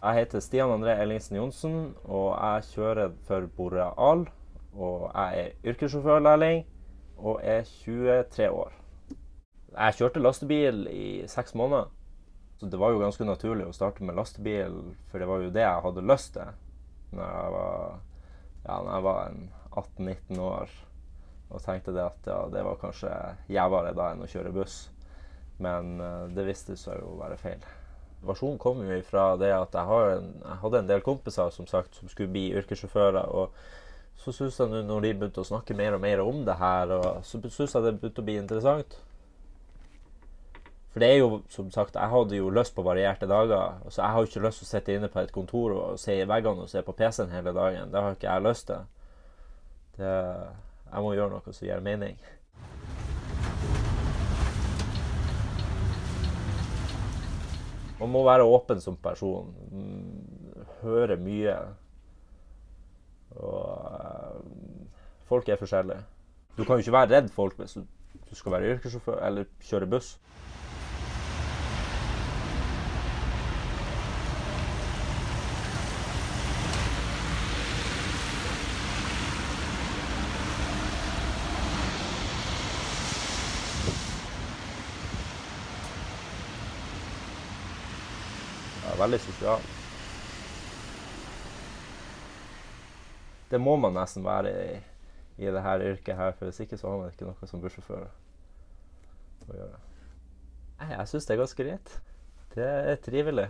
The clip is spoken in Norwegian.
Jeg heter Stian André Ellingsen Johnsen, og jeg kjører for Boreal. Og jeg er yrkessjåførlærling og er 23 år. Jeg kjørte lastebil i seks måneder. Så det var jo ganske naturlig å starte med lastebil, for det var jo det jeg hadde lyst til når jeg var, ja, når jeg var 18-19 år. Og tenkte det at ja, det var kanskje gjevere da enn å kjøre buss. Men uh, det viste seg jo å være feil. Motivasjonen kom jo ifra det at jeg, en, jeg, hadde en del kompiser som sagt, som skulle bli yrkessjåfører. og så syns jeg nå når de begynte å snakke mer og mer om det her, så syns jeg det begynte å bli interessant. For det er jo, som sagt, jeg hadde jo lyst på varierte dager. Så jeg har jo ikke lyst til å sitte inne på et kontor og se i veggene og se på PC-en hele dagen. Det har ikke jeg lyst til. Det, jeg må gjøre noe som gir mening. Man må være åpen som person. Høre mye. Og uh, folk er forskjellige. Du kan jo ikke være redd folk hvis du skal være yrkessjåfør eller kjøre buss. Ja, veldig sosial. Det må man nesten være i, i det her yrket her, for hvis ikke så har man ikke noe som bussjåfør å gjøre. Jeg syns det er ganske greit. Det er trivelig.